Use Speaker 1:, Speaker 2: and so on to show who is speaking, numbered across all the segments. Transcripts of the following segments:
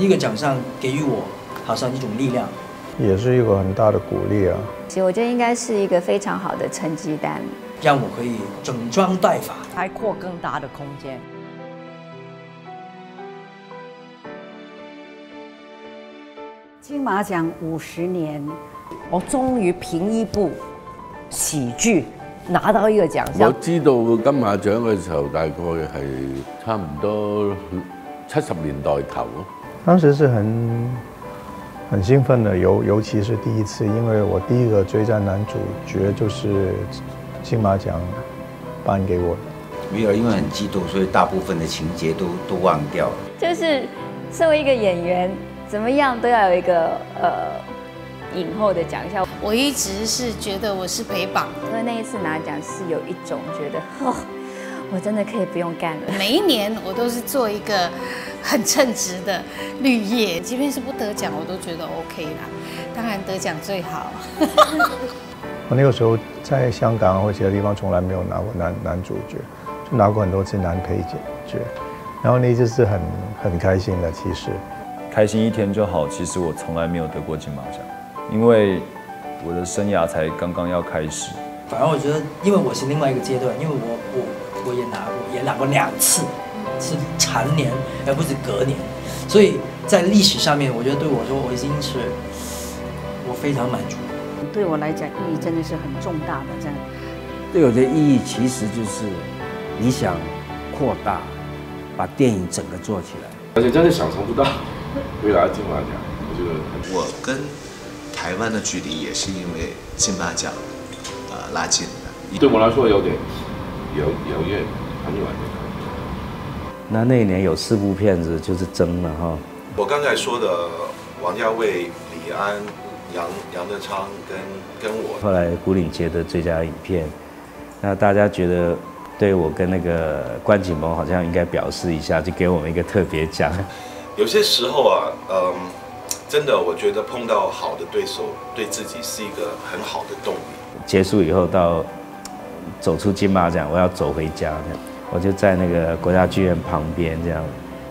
Speaker 1: 一个奖项给予我好像一种力量，
Speaker 2: 也是一个很大的鼓励啊！
Speaker 3: 其实我觉得应该是一个非常好的成绩单，
Speaker 1: 让我可以整装待发，
Speaker 4: 开阔更大的空间。
Speaker 5: 金马奖五十年，
Speaker 4: 我终于凭一部喜剧拿到一个奖项。
Speaker 6: 我知道金马奖嘅时候，大概系差唔多七十年代头。
Speaker 2: 当时是很很兴奋的，尤尤其是第一次，因为我第一个追战男主角就是金马奖颁给我的。
Speaker 7: 没有，因为很激动，所以大部分的情节都都忘掉了。
Speaker 3: 就是身为一个演员，怎么样都要有一个呃影后的奖项。
Speaker 8: 我一直是觉得我是陪绑，
Speaker 3: 因为那一次拿奖是有一种觉得哦。我真的可以不用干了。
Speaker 8: 每一年我都是做一个很称职的绿叶，即便是不得奖，我都觉得 OK 啦。当然得奖最好。
Speaker 2: 我那个时候在香港或其他地方从来没有拿过男男主角，就拿过很多次男配角，然后那就是很很开心的。其实
Speaker 9: 开心一天就好。其实我从来没有得过金马奖，因为我的生涯才刚刚要开始。
Speaker 1: 反而我觉得，因为我是另外一个阶段，因为我我。我也拿过，也拿过两次，是常年，而不是隔年，所以在历史上面，我觉得对我说，我已经是，我非常满足。
Speaker 5: 对我来讲，意义真的是很重大的。这样，
Speaker 10: 对我的意义其实就是，你想扩大，把电影整个做起来。
Speaker 6: 而且真的想象不到，未来金马奖，我觉得
Speaker 11: 我跟台湾的距离也是因为金马奖，呃，拉近的。
Speaker 6: 对我来说有点。有有演很晚的，
Speaker 10: 那那一年有四部片子就是争了哈。
Speaker 11: 我刚才说的王家卫、李安、杨杨德昌跟跟我，
Speaker 10: 后来《古岭街的最佳影片》，那大家觉得对我跟那个关锦鹏好像应该表示一下，就给我们一个特别奖。
Speaker 11: 有些时候啊，嗯，真的，我觉得碰到好的对手，对自己是一个很好的动力。
Speaker 10: 结束以后到。走出金马奖，我要走回家。这样，我就在那个国家剧院旁边，这样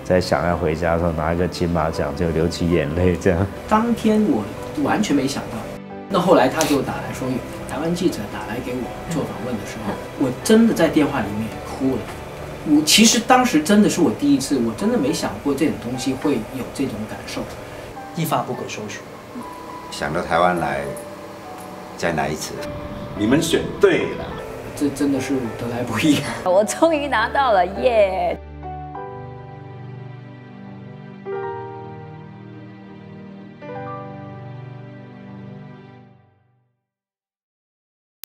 Speaker 10: 在想要回家的时候，拿一个金马奖就流起眼泪。这样，
Speaker 12: 当天我完全没想到。那后来他就打来说，台湾记者打来给我做访问的时候，我真的在电话里面哭了。我其实当时真的是我第一次，我真的没想过这种东西会有这种感受，
Speaker 1: 一发不可收拾。
Speaker 7: 想到台湾来，再来一次。
Speaker 6: 你们选对了。
Speaker 12: 这真的是得来不易，
Speaker 3: 我终于拿到了耶！